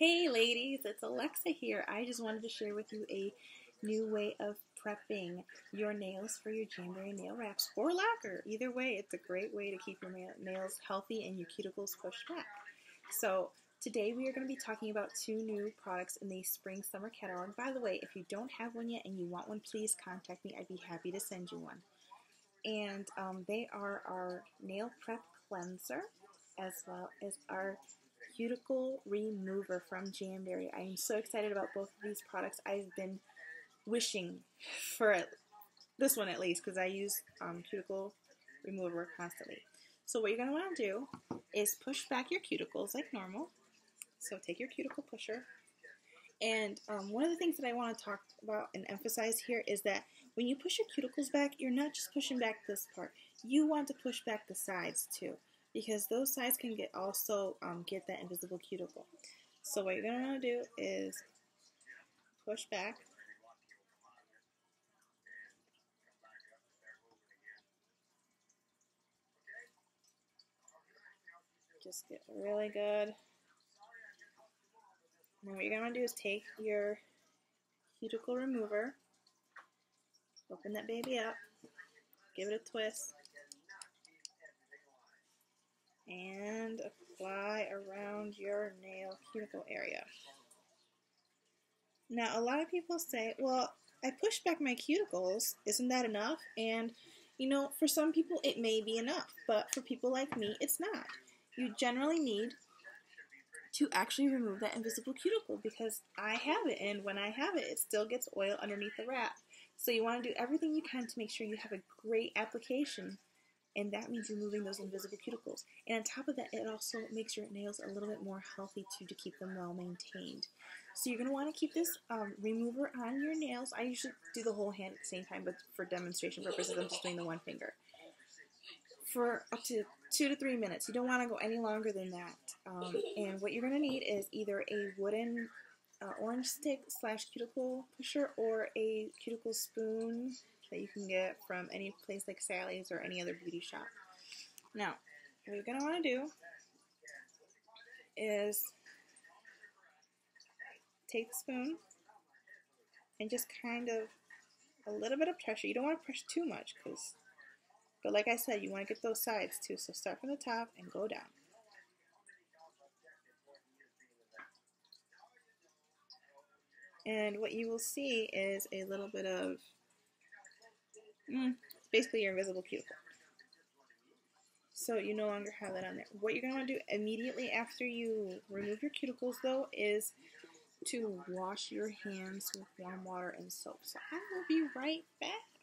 Hey ladies, it's Alexa here. I just wanted to share with you a new way of prepping your nails for your Jamberry nail wraps or lacquer. Either way, it's a great way to keep your nails healthy and your cuticles pushed back. So today we are going to be talking about two new products in the spring summer catalog. By the way, if you don't have one yet and you want one, please contact me. I'd be happy to send you one. And um, they are our nail prep cleanser as well as our cuticle remover from Jamberry. I am so excited about both of these products. I've been wishing for this one at least because I use um, cuticle remover constantly. So what you're going to want to do is push back your cuticles like normal. So take your cuticle pusher. And um, one of the things that I want to talk about and emphasize here is that when you push your cuticles back, you're not just pushing back this part. You want to push back the sides too because those sides can get also um, get that invisible cuticle. So what you're going to want to do is push back. Just get really good. Now what you're going to do is take your cuticle remover, open that baby up, give it a twist, and apply around your nail cuticle area. Now, a lot of people say, well, I push back my cuticles. Isn't that enough? And, you know, for some people it may be enough, but for people like me, it's not. You generally need to actually remove that invisible cuticle because I have it, and when I have it, it still gets oil underneath the wrap. So you want to do everything you can to make sure you have a great application and that means removing those invisible cuticles. And on top of that, it also makes your nails a little bit more healthy too to keep them well maintained. So you're going to want to keep this um, remover on your nails. I usually do the whole hand at the same time, but for demonstration purposes, I'm just doing the one finger. For up to two to three minutes. You don't want to go any longer than that. Um, and what you're going to need is either a wooden uh, orange stick slash cuticle pusher or a cuticle spoon that you can get from any place like Sally's or any other beauty shop. Now, what you're going to want to do is take the spoon and just kind of a little bit of pressure. You don't want to press too much because, but like I said, you want to get those sides too. So start from the top and go down. And what you will see is a little bit of Mm, it's basically your invisible cuticle. So you no longer have that on there. What you're going to want to do immediately after you remove your cuticles, though, is to wash your hands with warm water and soap. So I will be right back.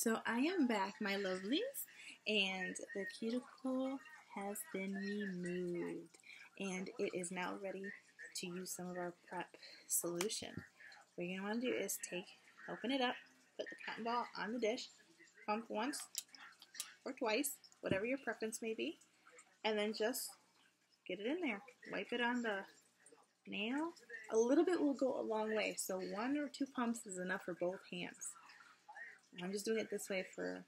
So I am back, my lovelies, and the cuticle has been removed, and it is now ready to use some of our prep solution. What you're want to do is take, open it up, put the cotton ball on the dish, pump once or twice, whatever your preference may be, and then just get it in there. Wipe it on the nail. A little bit will go a long way, so one or two pumps is enough for both hands. I'm just doing it this way for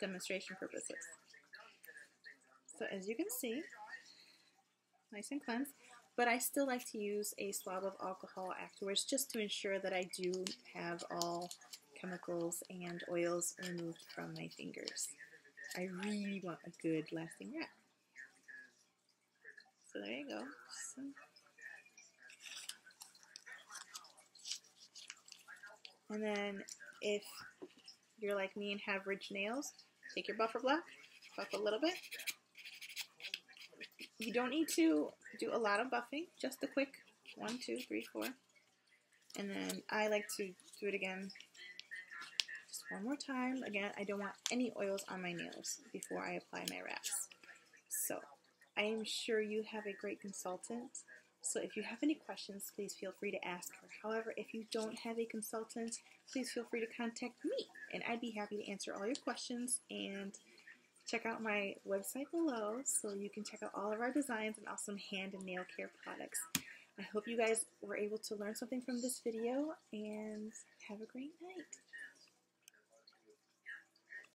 demonstration purposes. So as you can see, nice and cleansed, but I still like to use a swab of alcohol afterwards just to ensure that I do have all chemicals and oils removed from my fingers. I really want a good lasting wrap. So there you go. So, and then if you're like me and have ridged nails, take your buffer block, buff a little bit. You don't need to do a lot of buffing, just a quick one, two, three, four. And then I like to do it again just one more time. Again, I don't want any oils on my nails before I apply my wraps. So I am sure you have a great consultant so if you have any questions, please feel free to ask her. However, if you don't have a consultant, please feel free to contact me, and I'd be happy to answer all your questions and check out my website below so you can check out all of our designs and awesome hand and nail care products. I hope you guys were able to learn something from this video and have a great night.